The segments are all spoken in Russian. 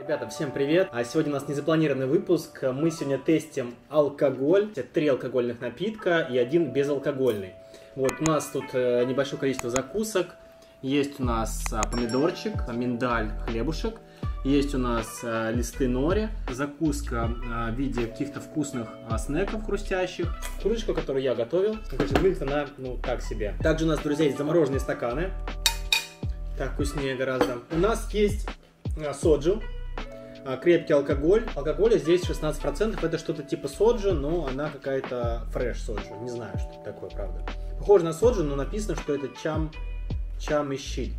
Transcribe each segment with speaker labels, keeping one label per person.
Speaker 1: Ребята, всем привет! А сегодня у нас незапланированный выпуск. Мы сегодня тестим алкоголь. Три алкогольных напитка и один безалкогольный. Вот у нас тут э, небольшое количество закусок. Есть у нас а, помидорчик, миндаль, хлебушек. Есть у нас а, листы нори, закуска а, в виде каких-то вкусных а, снеков хрустящих. Кружечка, которую я готовил. Значит, выглядит она, ну, так себе. Также у нас, друзья, есть замороженные стаканы. Так, вкуснее гораздо. У нас есть а, соджу, а, крепкий алкоголь. Алкоголя здесь 16%. Это что-то типа соджу, но она какая-то фреш соджу. Не знаю, что это такое, правда. Похоже на соджу, но написано, что это чам, чам и щит.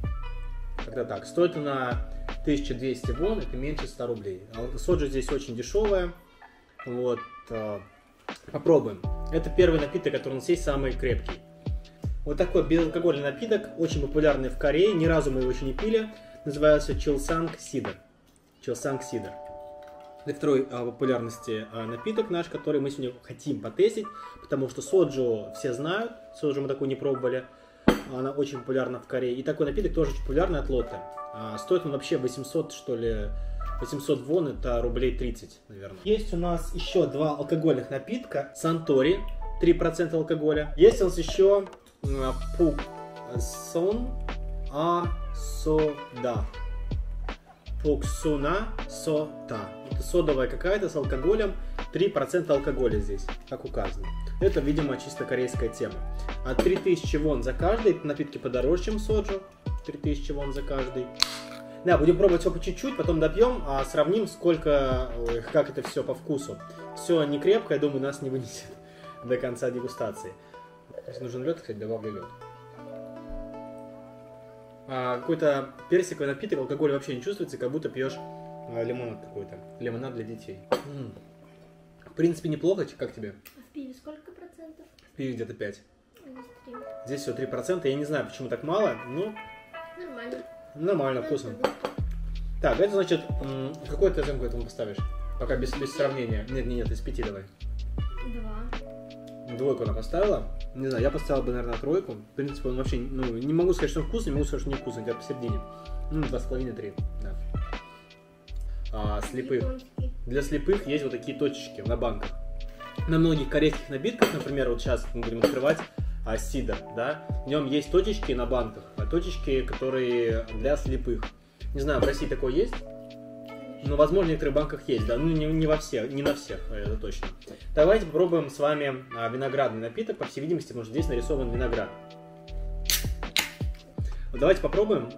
Speaker 1: Когда так. Стоит она 1200 вон, это меньше 100 рублей. А Соджу здесь очень дешевая. Вот. а, Попробуем. Это первый напиток, который у нас есть, самый крепкий. Вот такой безалкогольный напиток, очень популярный в Корее, ни разу мы его еще не пили. Называется Чилсанг Сидр. Чилсанг Сидр. Это второй а, популярности а, напиток наш, который мы сегодня хотим потестить, потому что соджу все знают, соджу мы такую не пробовали, она очень популярна в Корее. И такой напиток тоже очень популярный от Лотте. А, стоит он вообще 800, что ли, 800 вон, это рублей 30, наверное. Есть у нас еще два алкогольных напитка. Сантори, 3% алкоголя. Есть у нас еще Пук Сон А Сода. Пуксуна Сота. Это содовая какая-то с алкоголем. 3% алкоголя здесь, как указано. Это, видимо, чисто корейская тема. А 3000 вон за каждый. Это напитки подороже, чем соджу. 3000 вон за каждый. Да, будем пробовать все по чуть-чуть, потом допьем, а сравним, сколько, как это все по вкусу. Все не крепко, я думаю, нас не вынесет до конца дегустации. Если нужен лед, кстати, добавлю лед. А, какой-то персиковый напиток, алкоголь вообще не чувствуется, как будто пьешь а, лимонад какой-то. Лимонад для детей. В принципе, неплохо, как тебе?
Speaker 2: А в пиве сколько процентов?
Speaker 1: В пиве где-то 5.
Speaker 2: Здесь три.
Speaker 1: Здесь все 3%. Я не знаю, почему так мало. Ну,
Speaker 2: Нормально.
Speaker 1: нормально, вкусно. Так, это значит, какой ты оценку этому поставишь? Пока без, без сравнения. Нет, нет, нет, из пяти давай.
Speaker 2: Два.
Speaker 1: Двойку она поставила. Не знаю, я поставил бы, наверное, тройку. В принципе, он вообще, ну, не могу сказать, что вкусный, не могу сказать, что не вкусный, где-то посередине. Ну, два с половиной, три, да. А, слепых. Для слепых есть вот такие точечки на банках. На многих корейских напитках, например, вот сейчас мы будем открывать а, сидр, да, в нем есть точечки на банках, а точечки, которые для слепых. Не знаю, в России такое есть? Ну, возможно, в некоторых банках есть, да, ну не, не во всех, не на всех, это точно. Давайте попробуем с вами а, виноградный напиток, по всей видимости, потому что здесь нарисован виноград. Давайте попробуем.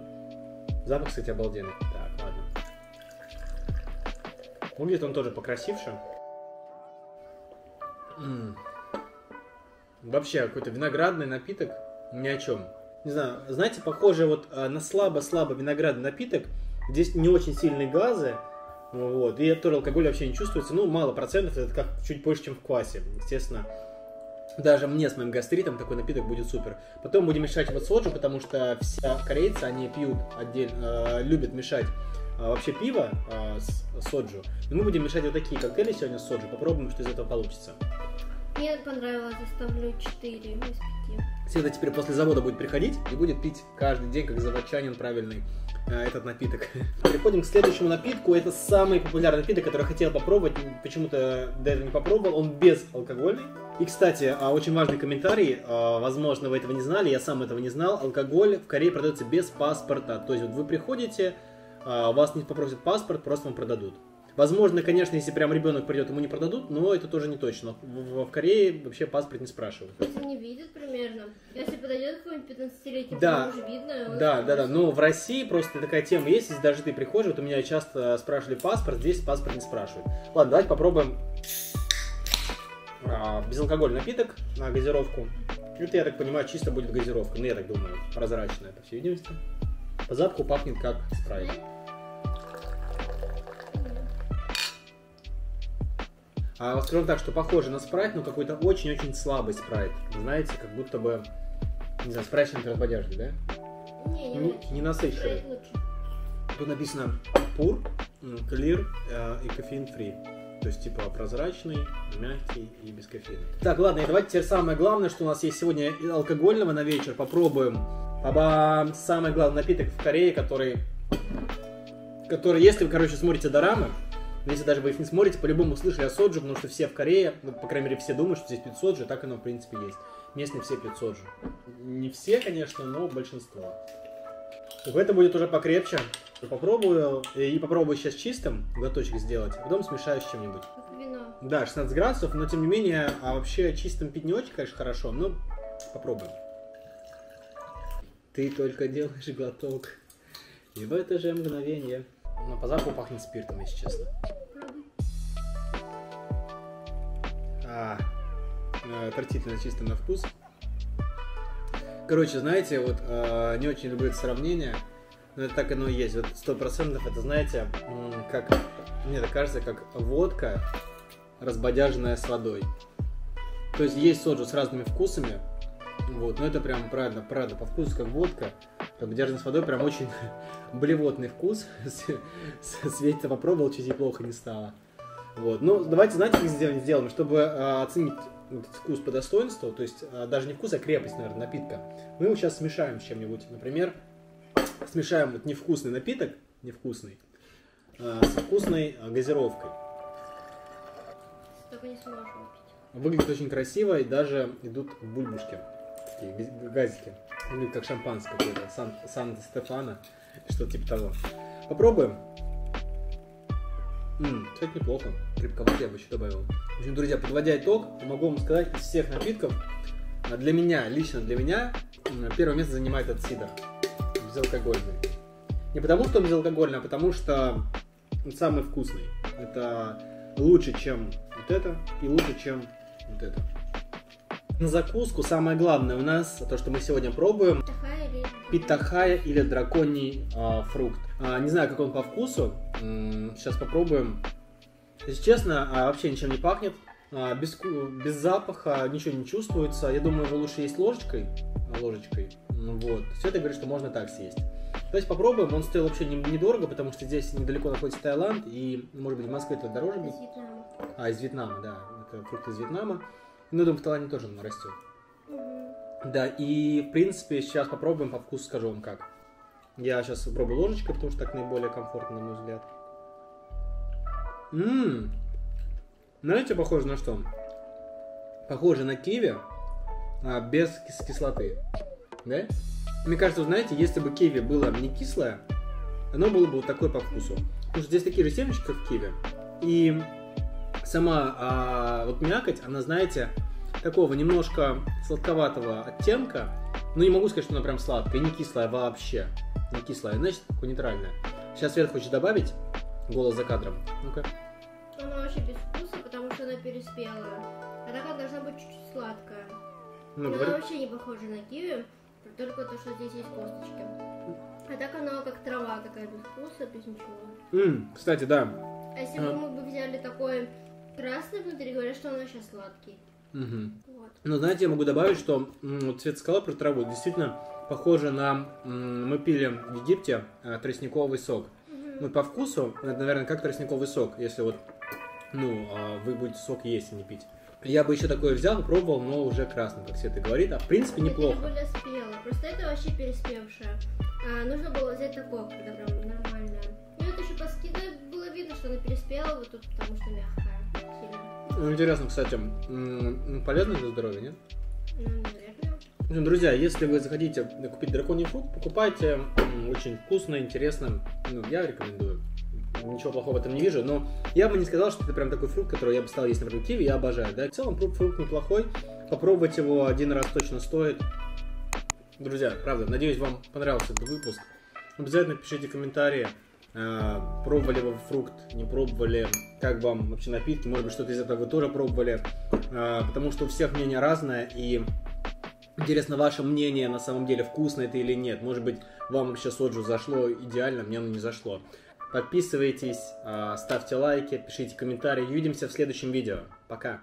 Speaker 1: Запах, кстати, обалденный. Так, ладно. Выглядит он тоже покрасивше. М. Вообще, какой-то виноградный напиток ни о чем. Не знаю, знаете, похоже вот а, на слабо-слабо виноградный напиток. Здесь не очень сильные газы. Вот, и тоже алкоголь вообще не чувствуется. Ну, мало процентов, это как чуть больше, чем в квасе. Естественно, даже мне с моим гастритом такой напиток будет супер. Потом будем мешать с соджу, потому что все корейцы, они пьют отдельно, э, любят мешать э, вообще пиво э, с соджу. И мы будем мешать вот такие коктейли сегодня с соджу. Попробуем, что из этого получится.
Speaker 2: Мне понравилось, я ставлю 4 из 5.
Speaker 1: Света теперь после завода будет приходить и будет пить каждый день, как заводчанин правильный, э, этот напиток. Переходим к следующему напитку. Это самый популярный напиток, который я хотел попробовать. Почему-то этого не попробовал. Он безалкогольный. И, кстати, а, очень важный комментарий. а, Возможно, вы этого не знали, я сам этого не знал. Алкоголь в Корее продается без паспорта. То есть вот вы приходите, а, вас не попросят паспорт, просто вам продадут. Возможно, конечно, если прям ребенок придет, ему не продадут, но это тоже не точно. В, в- Корее вообще паспорт не спрашивают.
Speaker 2: Если не видят примерно. Если подойдет какой-нибудь 15-летний,
Speaker 1: Да.
Speaker 2: уже видно. он
Speaker 1: Да, да, да. Но в России просто такая тема есть, если даже ты приходишь, вот у меня часто спрашивали паспорт, здесь паспорт не спрашивают. Ладно, давайте попробуем а, безалкогольный напиток на газировку. Это, я так понимаю, чисто будет газировка. Ну, я так думаю, прозрачная, по всей видимости. По запаху пахнет как спрайт. А скажем так, что похоже на спрайт, но какой-то очень-очень слабый спрайт. Знаете, как будто бы, не знаю, под одеждой, да?
Speaker 2: Не, не,
Speaker 1: Не, насыщенный. Тут написано пур, clear э, и кофеин free. То есть, типа, прозрачный, мягкий и без кофеина. Так, ладно, и давайте теперь самое главное, что у нас есть сегодня алкогольного на вечер. Попробуем. Бабам! Самый главный напиток в Корее, который которые, если вы, короче, смотрите дорамы, если даже вы их не смотрите, по-любому слышали о соджу, потому что все в Корее, ну, по крайней мере, все думают, что здесь пьют соджу, так оно, в принципе, есть. Местные все пьют соджу. Не все, конечно, но большинство. Так это будет уже покрепче. Попробую, и попробую сейчас чистым глоточек сделать, а потом смешаю с чем-нибудь.
Speaker 2: Вино.
Speaker 1: Да, 16 градусов, но тем не менее, а вообще чистым пить не очень, конечно, хорошо, но попробуем. Ты только делаешь глоток, и в это же мгновение. Но по запаху пахнет спиртом, если честно. А, э, отвратительно чисто на вкус. Короче, знаете, вот э, не очень люблю это сравнение, но это так оно и есть. Вот сто процентов это, знаете, как, мне так кажется, как водка, разбодяженная с водой. То есть есть соджу с разными вкусами, вот, но это прям правильно, правда, по вкусу как водка, разбодяженная с водой, прям очень блевотный вкус. Светя попробовал, чуть плохо не стало. Вот. Ну, давайте, знаете, как сделаем, сделаем чтобы э, оценить этот вкус по достоинству, то есть э, даже не вкус, а крепость, наверное, напитка. Мы его сейчас смешаем с чем-нибудь. Например, смешаем вот невкусный напиток, невкусный, э, с вкусной газировкой.
Speaker 2: Только не выпить.
Speaker 1: Выглядит очень красиво, и даже идут бульбушки, такие газ- газики. Выглядит как шампанское какое-то, Сан- Сан-Стефано, что-то типа того. Попробуем. М, кстати, неплохо. Крепковато я бы еще добавил. В общем, друзья, подводя итог, могу вам сказать, из всех напитков, а, для меня, лично для меня, первое место занимает этот сидр. Безалкогольный. Не потому, что он безалкогольный, а потому что он самый вкусный. Это лучше, чем вот это, и лучше, чем вот это. На закуску самое главное у нас, то, что мы сегодня пробуем, питахая или драконий а, фрукт. А, не знаю, как он по вкусу. М, Сейчас попробуем. Если честно, а, вообще ничем не пахнет. А, без, без запаха, ничего не чувствуется. Я думаю, его лучше есть ложечкой. Ложечкой. Ну Вот. Все это говорит, что можно так съесть. Давайте попробуем. Он стоил вообще не- недорого, потому что здесь недалеко находится Таиланд. И, может быть, в Москве это дороже будет.
Speaker 2: Из Вьетнама.
Speaker 1: А, из Вьетнама, да. Это фрукт из Вьетнама. Ну, думаю, в Таиланде тоже он растет. Да, и в принципе сейчас попробуем по вкусу, скажу вам как. Я сейчас попробую ложечкой, потому что так наиболее комфортно, на мой взгляд. Ммм. Знаете, похоже на что? Похоже на киви, а, без кис- кислоты. Да? Мне кажется, вы знаете, если бы киви было не кислое, оно было бы вот такое по вкусу. Потому что здесь такие же семечки, как в киви. И сама а, вот мякоть, она, знаете, такого немножко сладковатого оттенка. Но не могу сказать, что она прям сладкая, не кислая вообще. Не кислая, значит, такое нейтральное. Сейчас Свет хочет добавить голос за кадром. Ну-ка.
Speaker 2: Она вообще без вкуса, потому что она переспелая. А так она должна быть чуть-чуть сладкая.
Speaker 1: Ну,
Speaker 2: Но
Speaker 1: говори.
Speaker 2: она вообще не похожа на киви, только то, что здесь есть косточки. А так она как трава такая без вкуса, без ничего.
Speaker 1: М, кстати, да.
Speaker 2: А если
Speaker 1: А.
Speaker 2: бы мы бы взяли такой красный внутри, говорят, что он сейчас сладкий.
Speaker 1: Мгм.
Speaker 2: Вот.
Speaker 1: Но знаете, я могу добавить, что цвет скалы про траву действительно похоже на... Мы пили в Египте э, тростниковый сок.
Speaker 2: Мгм.
Speaker 1: Вот по вкусу, это, наверное, как тростниковый сок, если вот, ну, а, вы будете сок есть, а не пить. Я бы еще такое взял, попробовал, но уже красным, как Света говорит. А в принципе
Speaker 2: Это
Speaker 1: неплохо.
Speaker 2: более спело. Просто это вообще переспевшая. А, нужно было взять такое, когда прям нормальное. Ну это еще по скиду было видно, что она переспела вот тут, потому что мягкая.
Speaker 1: Ну, интересно, кстати, полезно для здоровья, нет?
Speaker 2: Ну, наверное.
Speaker 1: Друзья, если вы захотите купить драконий фрукт, покупайте. Очень вкусно, интересно. Ну, я рекомендую. Ничего плохого в этом не вижу, но я бы не сказал, что это прям такой фрукт, который я бы стал есть, например, киви, я обожаю. Да? В целом фрукт, фрукт неплохой. Попробовать его один раз точно стоит. Друзья, правда, надеюсь, вам понравился этот выпуск. Обязательно пишите комментарии, пробовали вы фрукт, не пробовали, как вам вообще напитки, может быть, что-то из этого вы тоже пробовали, Э, потому что у всех мнение разное, и Интересно ваше мнение, на самом деле, вкусно это или нет. Может быть, вам вообще соджу зашло идеально, мне оно не зашло. Подписывайтесь, а, ставьте лайки, пишите комментарии. Увидимся в следующем видео. Пока.